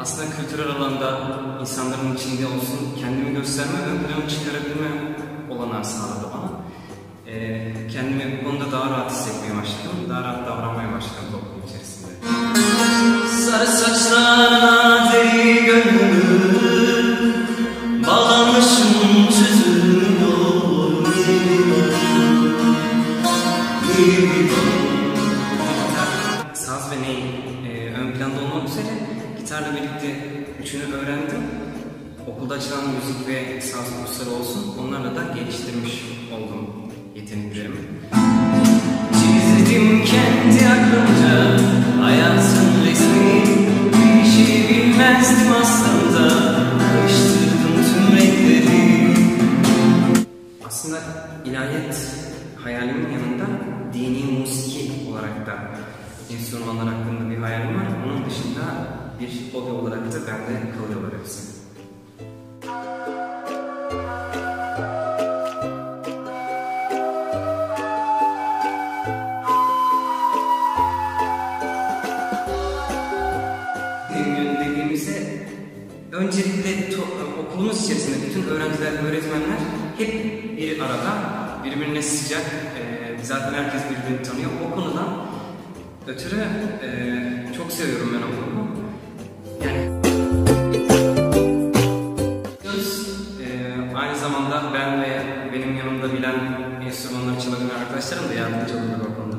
aslında kültürel alanda insanların içinde olsun kendimi gösterme ön plana çıkarabilme olanağı sağladı bana. Ee, kendimi bu konuda daha rahat hissetmeye başladım. Daha rahat davranmaya başladım toplum içerisinde. Sarı saçlarına deli gönlümü Bağlamışım çözülüyor Saz ve ney e, ön planda olmak üzere gitarla birlikte üçünü öğrendim. Okulda açılan müzik ve saz kursları olsun onlarla da geliştirmiş oldum yeteneklerimi. Çizdim kendi aklımca hayatın resmini Bir şey bilmezdim aslında Karıştırdım tüm renkleri Aslında ilahiyat hayalimin yanında dini musiki olarak da enstrümanlar hakkında bir hayalim var. Onun dışında bir hobi olarak da bende kalıyorlar hepsi. Öncelikle to- okulumuz içerisinde bütün öğrenciler, öğretmenler hep bir arada, birbirine sıcak, e, zaten herkes birbirini tanıyor. O konudan ötürü e, çok seviyorum ben okulumu. Yani e, aynı zamanda ben ve benim yanımda bilen enstrümanları çalabilen arkadaşlarım da yardımcı olurlar.